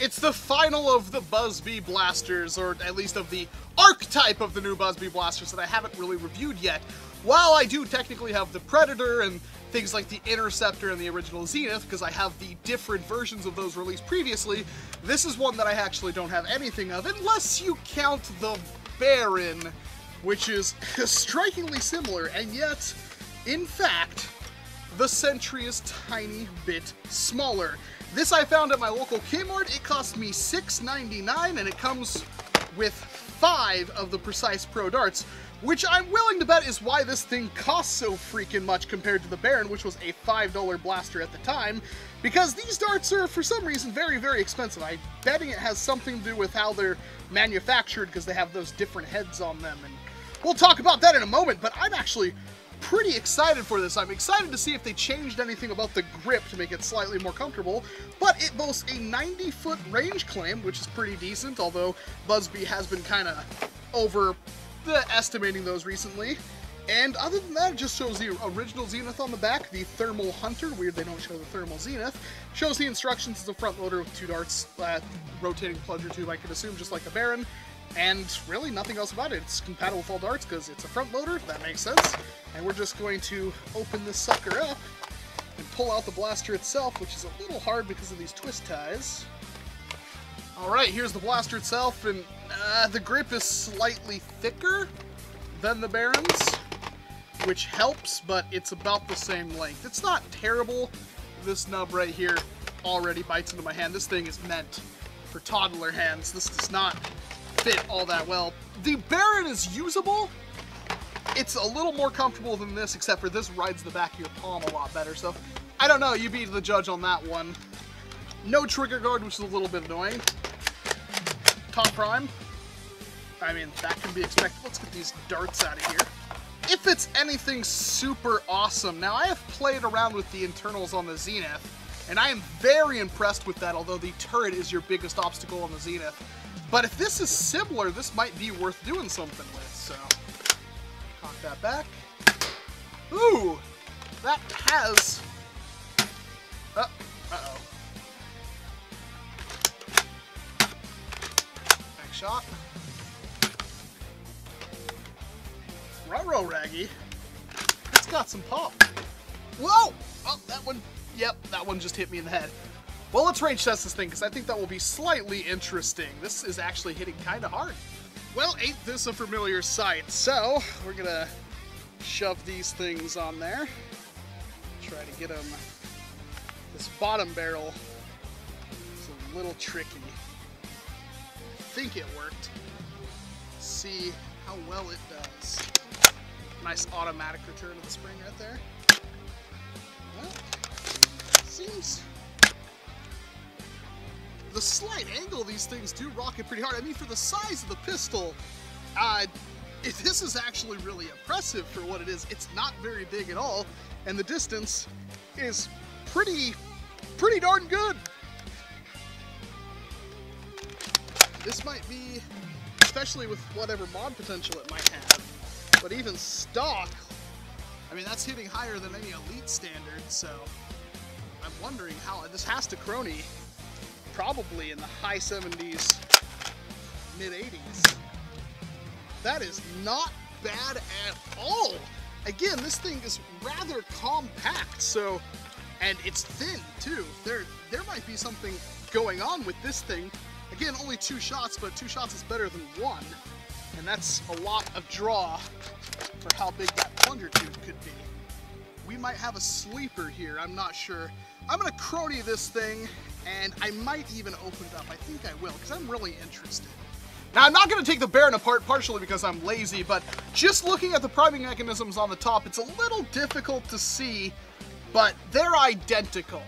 It's the final of the Buzzbee blasters, or at least of the archetype of the new Buzzbee blasters that I haven't really reviewed yet. While I do technically have the Predator and things like the Interceptor and the original Zenith, because I have the different versions of those released previously, this is one that I actually don't have anything of, unless you count the Baron, which is strikingly similar, and yet, in fact, the Sentry is tiny bit smaller. This I found at my local Kmart. It cost me $6.99 and it comes with five of the Precise Pro darts, which I'm willing to bet is why this thing costs so freaking much compared to the Baron, which was a $5 blaster at the time, because these darts are, for some reason, very, very expensive. I'm betting it has something to do with how they're manufactured, because they have those different heads on them, and we'll talk about that in a moment, but I'm actually pretty excited for this. I'm excited to see if they changed anything about the grip to make it slightly more comfortable, but it boasts a 90-foot range claim, which is pretty decent, although Buzzbee has been kind of over estimating those recently. And other than that, it just shows the original Zenith on the back, the Thermal Hunter. Weird they don't show the Thermal Zenith. Shows the instructions as a front loader with two darts, uh, rotating plunger tube, I can assume, just like the Baron. And really nothing else about it. It's compatible with all darts because it's a front loader, that makes sense. And we're just going to open this sucker up and pull out the blaster itself, which is a little hard because of these twist ties. Alright, here's the blaster itself, and uh, the grip is slightly thicker than the Baron's, which helps, but it's about the same length. It's not terrible. This nub right here already bites into my hand. This thing is meant for toddler hands. This does not fit all that well. The Baron is usable. It's a little more comfortable than this, except for this rides the back of your palm a lot better. So, I don't know. You be the judge on that one. No trigger guard, which is a little bit annoying. Top prime. I mean, that can be expected. Let's get these darts out of here. If it's anything super awesome, now I have played around with the internals on the Zenith, and I am very impressed with that, although the turret is your biggest obstacle on the Zenith. But if this is similar, this might be worth doing something with, so... Cock that back. Ooh! That has... Uh, uh-oh. Back shot. Ruh-roh, Raggy. It's got some pop. Whoa! Oh, that one... Yep, that one just hit me in the head. Well, let's range test this thing, because I think that will be slightly interesting. This is actually hitting kind of hard. Well, ain't this a familiar sight? So, we're gonna shove these things on there. Try to get them... This bottom barrel is a little tricky. I think it worked. Let's see how well it does. Nice automatic return of the spring right there. Well, seems the slight angle these things do rocket pretty hard. I mean, for the size of the pistol, uh, this is actually really impressive for what it is. It's not very big at all, and the distance is pretty, pretty darn good. This might be, especially with whatever mod potential it might have, but even stock, I mean, that's hitting higher than any elite standard, so I'm wondering how, this has to chrony probably in the high 70s, mid 80s. That is not bad at all. Again, this thing is rather compact, so, and it's thin too. There, there might be something going on with this thing. Again, only two shots, but two shots is better than one. And that's a lot of draw for how big that plunger tube could be. We might have a sleeper here, I'm not sure. I'm gonna chrony this thing and I might even open it up. I think I will, because I'm really interested. Now, I'm not going to take the Baron apart partially because I'm lazy, but just looking at the priming mechanisms on the top, it's a little difficult to see, but they're identical.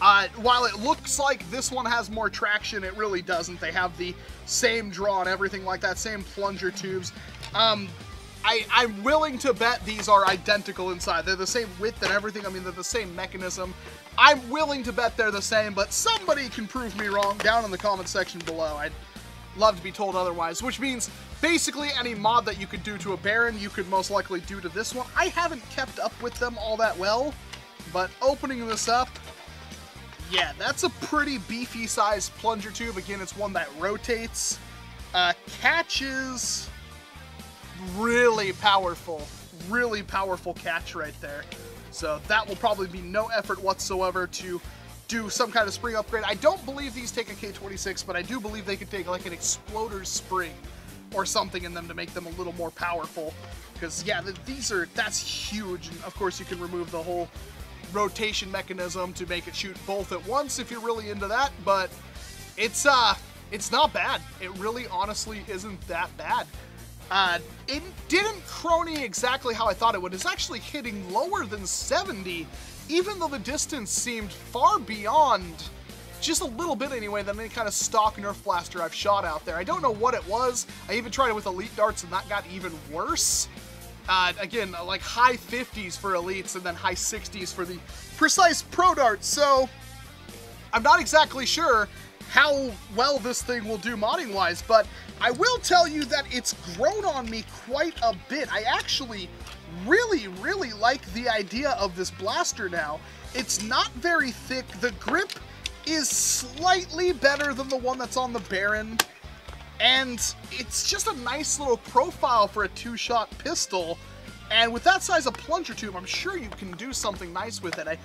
Uh, while it looks like this one has more traction, it really doesn't. They have the same draw and everything like that, same plunger tubes. Um, I, I'm willing to bet these are identical inside. They're the same width and everything. I mean, they're the same mechanism. I'm willing to bet they're the same, but somebody can prove me wrong down in the comment section below. I'd love to be told otherwise, which means basically any mod that you could do to a Baron, you could most likely do to this one. I haven't kept up with them all that well, but opening this up, Yeah, that's a pretty beefy sized plunger tube. Again, it's one that rotates, uh, catches, really powerful, really powerful catch right there. So that will probably be no effort whatsoever to do some kind of spring upgrade. I don't believe these take a K26, but I do believe they could take like an exploder spring or something in them to make them a little more powerful. Because yeah, these are that's huge. And of course, you can remove the whole rotation mechanism to make it shoot both at once if you're really into that. But it's uh, it's not bad. It really, honestly, isn't that bad. Uh, it didn't chrony exactly how I thought it would. It's actually hitting lower than 70 even though the distance seemed far beyond, just a little bit anyway, than any kind of stock Nerf blaster I've shot out there. I don't know what it was. I even tried it with Elite Darts and that got even worse. Uh, again, like high 50s for Elites and then high 60s for the Precise Pro Darts, so I'm not exactly sure how well this thing will do modding-wise, but I will tell you that it's grown on me quite a bit. I actually really, really like the idea of this blaster now. It's not very thick. The grip is slightly better than the one that's on the Baron. And it's just a nice little profile for a two-shot pistol. And with that size of plunger tube, I'm sure you can do something nice with it. I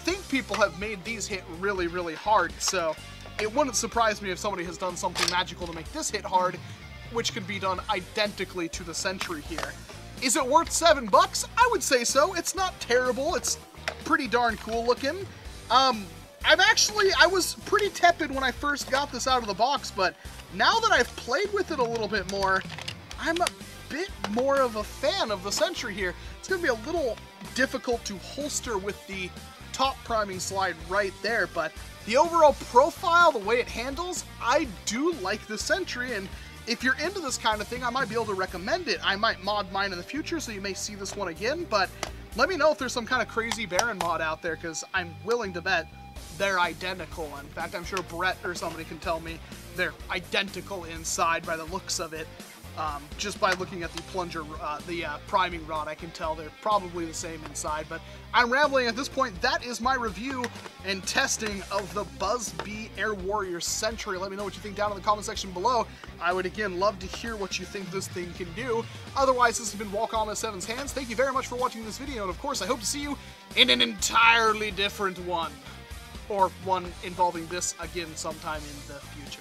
think people have made these hit really, really hard. So it wouldn't surprise me if somebody has done something magical to make this hit hard, which could be done identically to the Sentry here. Is it worth seven bucks? I would say so. It's not terrible. It's pretty darn cool looking. Um, I've actually, I was pretty tepid when I first got this out of the box, but now that I've played with it a little bit more, I'm a bit more of a fan of the Sentry here. It's going to be a little difficult to holster with the top priming slide right there, but the overall profile, the way it handles, I do like the Sentry, and if you're into this kind of thing, I might be able to recommend it. I might mod mine in the future, so you may see this one again, but let me know if there's some kind of crazy Baron mod out there, because I'm willing to bet they're identical. In fact, I'm sure Brett or somebody can tell me they're identical inside by the looks of it. Um, just by looking at the plunger, uh, the uh, priming rod, I can tell they're probably the same inside, but I'm rambling at this point. That is my review and testing of the Buzz B Air Warrior Sentry. Let me know what you think down in the comment section below. I would, again, love to hear what you think this thing can do. Otherwise, this has been Walcom at Seven's Hands. Thank you very much for watching this video, and of course, I hope to see you in an entirely different one. Or one involving this again sometime in the future.